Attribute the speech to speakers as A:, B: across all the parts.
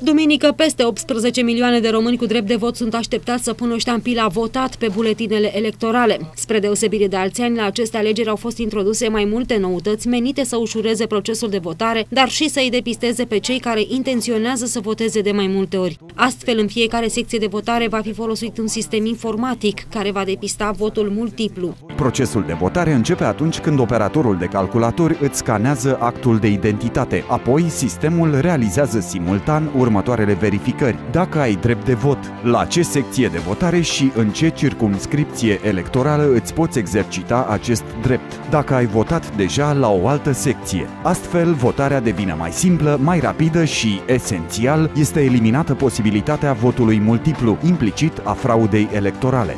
A: Duminică, peste 18 milioane de români cu drept de vot sunt așteptați să pună ștampila votat pe buletinele electorale. Spre deosebire de alți ani, la aceste alegeri au fost introduse mai multe noutăți menite să ușureze procesul de votare, dar și să îi depisteze pe cei care intenționează să voteze de mai multe ori. Astfel, în fiecare secție de votare va fi folosit un sistem informatic care va depista votul multiplu.
B: Procesul de votare începe atunci când operatorul de calculator îți scanează actul de identitate. Apoi, sistemul realizează simultan următoarele verificări. Dacă ai drept de vot, la ce secție de votare și în ce circumscripție electorală îți poți exercita acest drept. Dacă ai votat deja la o altă secție. Astfel, votarea devine mai simplă, mai rapidă și, esențial, este eliminată posibilitatea votului multiplu, implicit a fraudei electorale.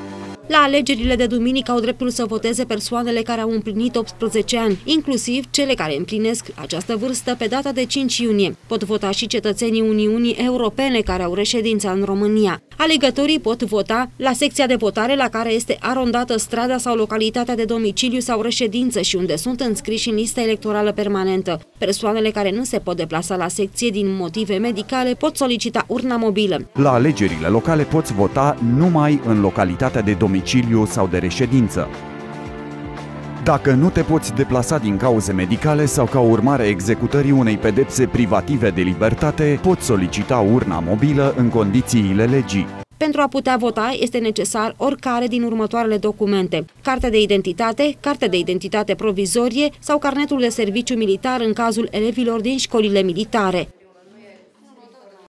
A: La alegerile de duminică au dreptul să voteze persoanele care au împlinit 18 ani, inclusiv cele care împlinesc această vârstă pe data de 5 iunie. Pot vota și cetățenii Uniunii Europene care au reședința în România. Alegătorii pot vota la secția de votare la care este arondată strada sau localitatea de domiciliu sau reședință și unde sunt înscriși în lista electorală permanentă. Persoanele care nu se pot deplasa la secție din motive medicale pot solicita urna mobilă.
B: La alegerile locale poți vota numai în localitatea de domiciliu sau de reședință. Dacă nu te poți deplasa din cauze medicale sau ca urmare executării unei pedepse privative de libertate, poți solicita urna mobilă în condițiile legii.
A: Pentru a putea vota este necesar oricare din următoarele documente. Cartea de identitate, cartea de identitate provizorie sau carnetul de serviciu militar în cazul elevilor din școlile militare.